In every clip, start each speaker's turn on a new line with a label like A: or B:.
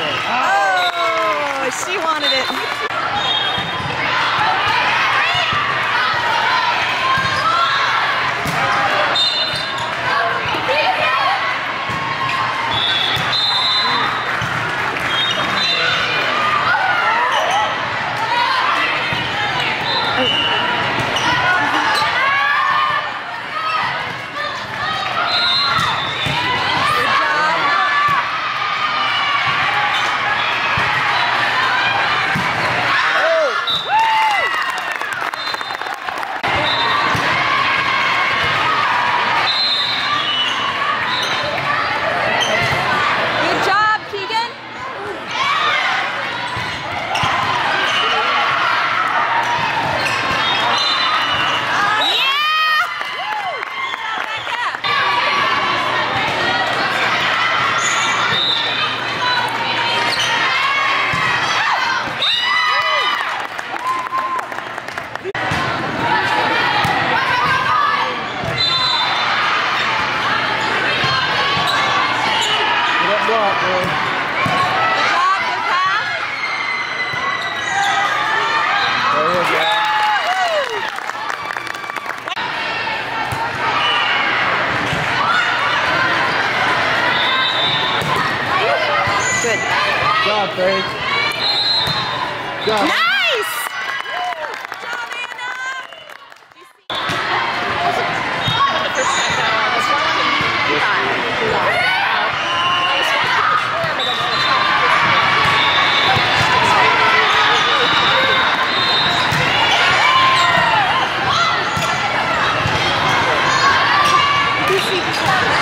A: Oh, she wanted it. Job, job.
B: Nice! Good job.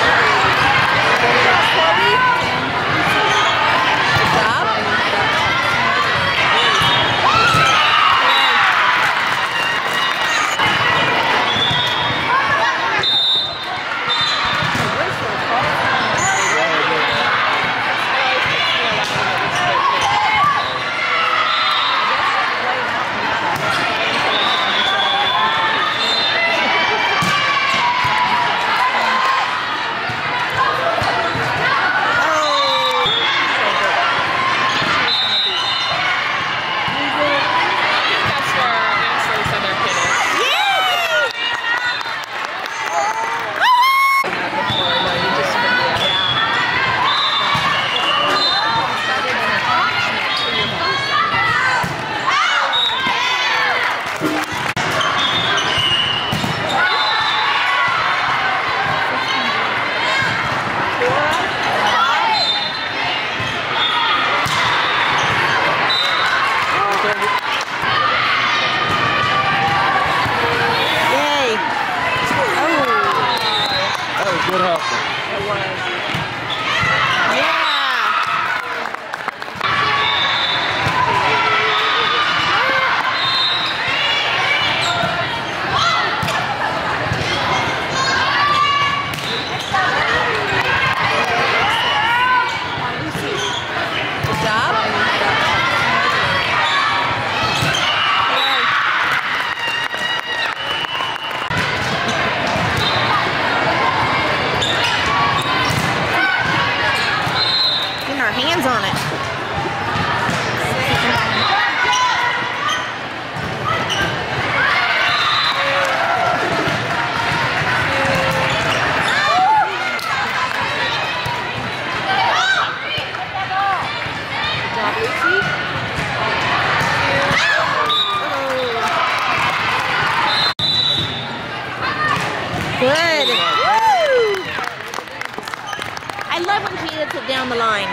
B: Yay! Oh,
A: That was good hustle.
B: yeah! Good job. Getting our hands on it. Good job, Lucy. Good. Woo! I love when she it down the line.